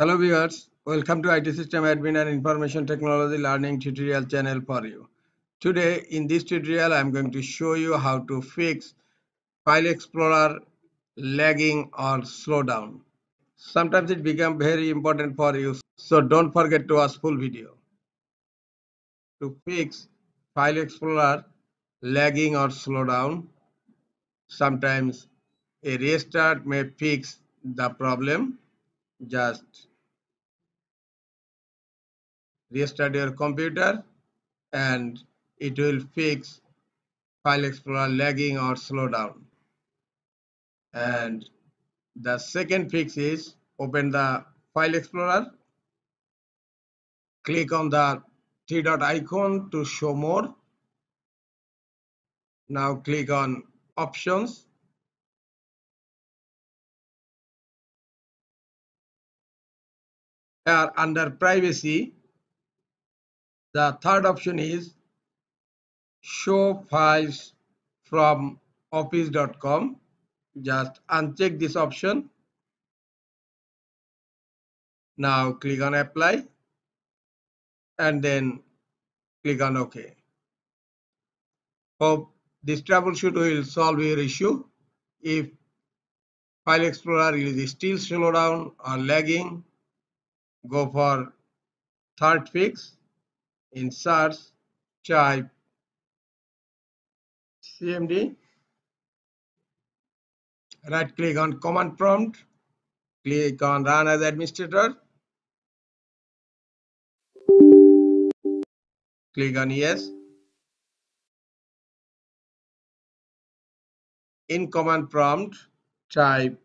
Hello viewers, welcome to IT System Admin and Information Technology Learning tutorial channel for you. Today in this tutorial I am going to show you how to fix File Explorer lagging or slowdown. Sometimes it becomes very important for you so don't forget to watch full video. To fix File Explorer lagging or slowdown, sometimes a restart may fix the problem just restart your computer and it will fix file explorer lagging or slowdown. And the second fix is open the file explorer. Click on the three dot icon to show more. Now click on options. Here under privacy the third option is show files from office.com. Just uncheck this option. Now click on apply and then click on OK. Hope this troubleshoot will solve your issue. If File Explorer is still slow down or lagging, go for third fix in search type cmd right click on command prompt. Click on run as administrator. Click on yes. In command prompt type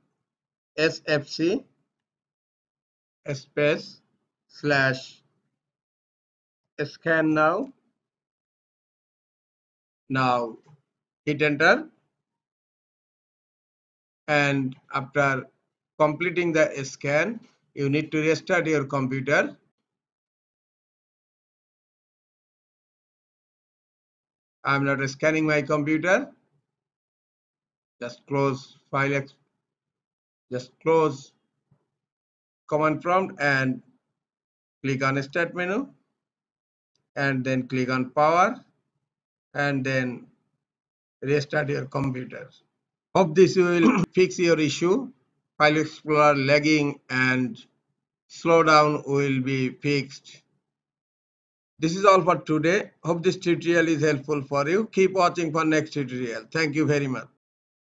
sfc space slash scan now. Now hit enter. And after completing the scan you need to restart your computer. I'm not scanning my computer. Just close file just close command prompt and click on start menu and then click on power and then restart your computer. Hope this will fix your issue. File Explorer lagging and slowdown will be fixed. This is all for today. Hope this tutorial is helpful for you. Keep watching for next tutorial. Thank you very much.